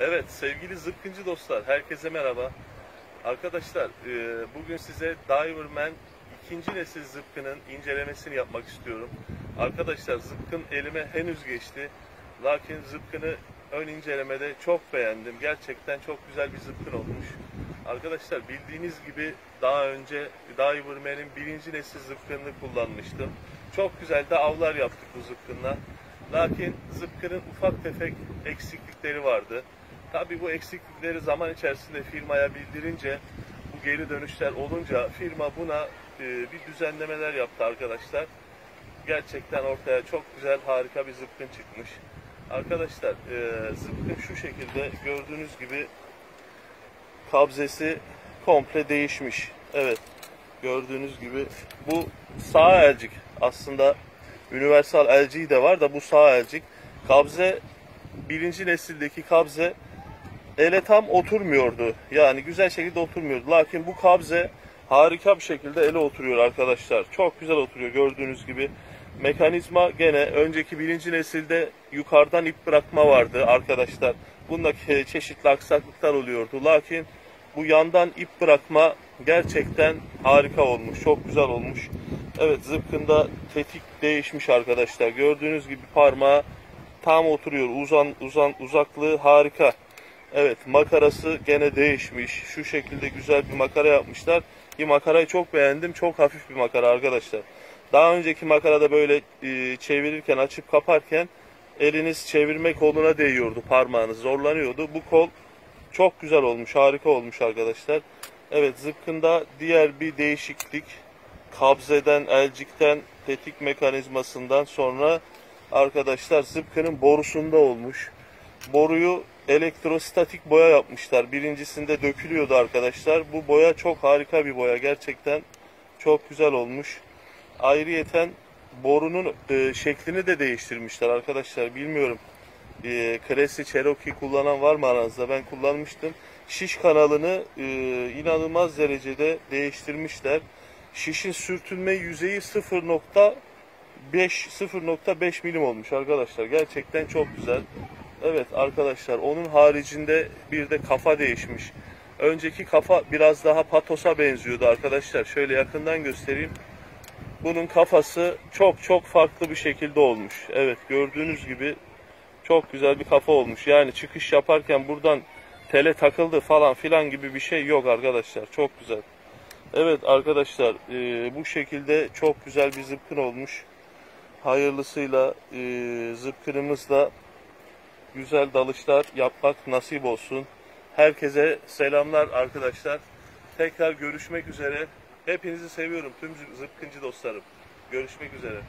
Evet sevgili zıpkıncı dostlar herkese merhaba. Arkadaşlar e, bugün size Diverman ikinci nesil zıpkının incelemesini yapmak istiyorum. Arkadaşlar zıpkın elime henüz geçti. Lakin zıpkını ön incelemede çok beğendim. Gerçekten çok güzel bir zıpkın olmuş. Arkadaşlar bildiğiniz gibi daha önce Diverman'in birinci nesil zıpkınını kullanmıştım. Çok güzel de avlar yaptık bu zıpkınla. Lakin zıpkının ufak tefek eksiklikleri vardı. Tabii bu eksiklikleri zaman içerisinde firmaya bildirince bu geri dönüşler olunca firma buna e, bir düzenlemeler yaptı arkadaşlar. Gerçekten ortaya çok güzel harika bir zıpkın çıkmış. Arkadaşlar e, zıpkın şu şekilde gördüğünüz gibi kabzesi komple değişmiş. Evet gördüğünüz gibi bu sağ elcik aslında universal elciği de var da bu sağ elcik. Kabze birinci nesildeki kabze ele tam oturmuyordu. Yani güzel şekilde oturmuyordu. Lakin bu kabze harika bir şekilde ele oturuyor arkadaşlar. Çok güzel oturuyor gördüğünüz gibi. Mekanizma gene önceki birinci nesilde yukarıdan ip bırakma vardı arkadaşlar. Bunda çeşitli aksaklıklar oluyordu. Lakin bu yandan ip bırakma gerçekten harika olmuş. Çok güzel olmuş. Evet zıpkında tetik değişmiş arkadaşlar. Gördüğünüz gibi parmağı tam oturuyor. Uzan uzan uzaklığı harika. Evet makarası gene değişmiş. Şu şekilde güzel bir makara yapmışlar. Bir makarayı çok beğendim. Çok hafif bir makara arkadaşlar. Daha önceki makarada böyle e, çevirirken açıp kaparken eliniz çevirme koluna değiyordu parmağınız zorlanıyordu. Bu kol çok güzel olmuş harika olmuş arkadaşlar. Evet zıpkında diğer bir değişiklik kabzeden elcikten tetik mekanizmasından sonra arkadaşlar zıpkının borusunda olmuş. Boruyu elektrostatik boya yapmışlar. Birincisinde dökülüyordu arkadaşlar. Bu boya çok harika bir boya. Gerçekten çok güzel olmuş. Ayrıyeten borunun e, şeklini de değiştirmişler arkadaşlar. Bilmiyorum. E, Cressy Cherokee kullanan var mı aranızda? Ben kullanmıştım. Şiş kanalını e, inanılmaz derecede değiştirmişler. Şişin sürtünme yüzeyi 0.5 0.5 milim olmuş arkadaşlar. Gerçekten çok güzel. Evet arkadaşlar onun haricinde bir de kafa değişmiş. Önceki kafa biraz daha patosa benziyordu arkadaşlar. Şöyle yakından göstereyim. Bunun kafası çok çok farklı bir şekilde olmuş. Evet gördüğünüz gibi çok güzel bir kafa olmuş. Yani çıkış yaparken buradan tele takıldı falan filan gibi bir şey yok arkadaşlar. Çok güzel. Evet arkadaşlar e, bu şekilde çok güzel bir zıpkın olmuş. Hayırlısıyla e, zıpkınımızla güzel dalışlar yapmak nasip olsun. Herkese selamlar arkadaşlar. Tekrar görüşmek üzere. Hepinizi seviyorum tüm zıpkıncı dostlarım. Görüşmek üzere.